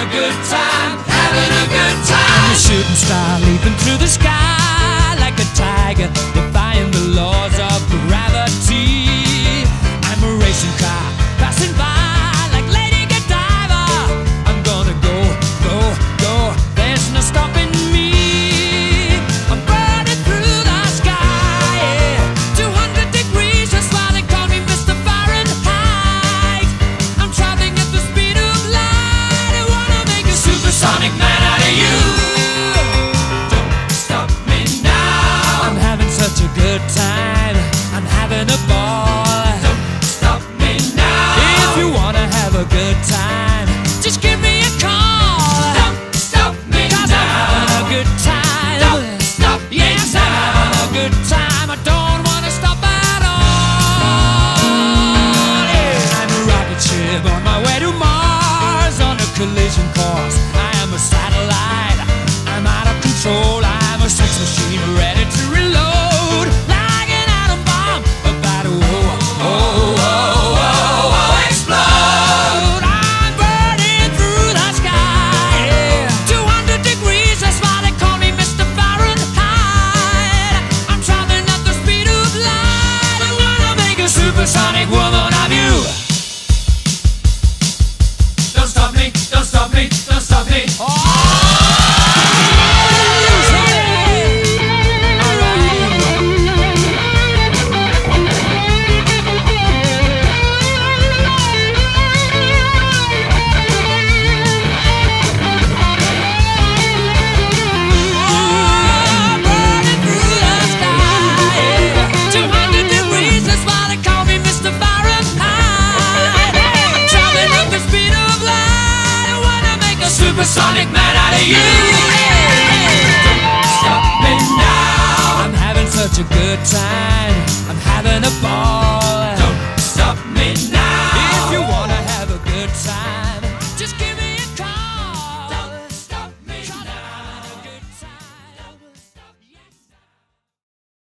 a good time, having a good time. I'm a shooting star leaping through the sky just give me a call. Don't stop me Cause I'm having a good time. Don't stop me yes, I'm having a good time. I don't wanna stop at all. Yeah. I'm a rocket ship on my way to Mars on a collision course. I am a satellite. I'm out of control. Don't stop supersonic man out of you. Don't stop me now. I'm having such a good time. I'm having a ball.